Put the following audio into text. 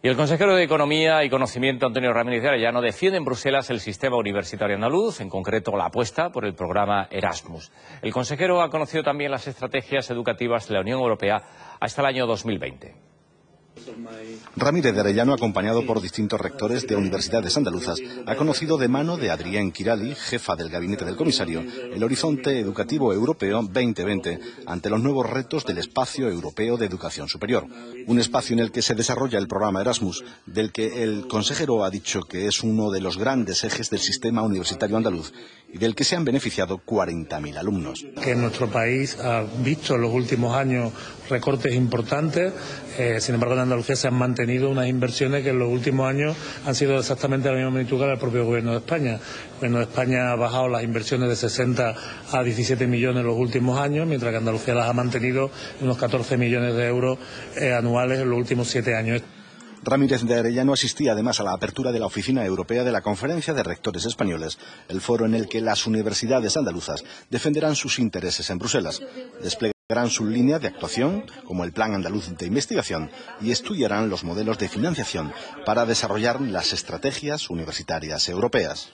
Y el consejero de Economía y Conocimiento, Antonio Ramírez de Arellano, defiende en Bruselas el sistema universitario andaluz, en concreto la apuesta por el programa Erasmus. El consejero ha conocido también las estrategias educativas de la Unión Europea hasta el año 2020. Ramírez de Arellano, acompañado por distintos rectores de universidades andaluzas, ha conocido de mano de Adrián Kirali, jefa del gabinete del comisario, el horizonte educativo europeo 2020 ante los nuevos retos del espacio europeo de educación superior. Un espacio en el que se desarrolla el programa Erasmus, del que el consejero ha dicho que es uno de los grandes ejes del sistema universitario andaluz y del que se han beneficiado 40.000 alumnos. Que nuestro país ha visto en los últimos años recortes importantes, eh, sin embargo Andalucía se han mantenido unas inversiones que en los últimos años han sido exactamente la misma magnitud que el propio gobierno de España. El gobierno de España ha bajado las inversiones de 60 a 17 millones en los últimos años, mientras que Andalucía las ha mantenido en unos 14 millones de euros eh, anuales en los últimos siete años. Ramírez de Arellano asistía además a la apertura de la Oficina Europea de la Conferencia de Rectores Españoles, el foro en el que las universidades andaluzas defenderán sus intereses en Bruselas. Desplegarán su línea de actuación, como el Plan Andaluz de Investigación, y estudiarán los modelos de financiación para desarrollar las estrategias universitarias europeas.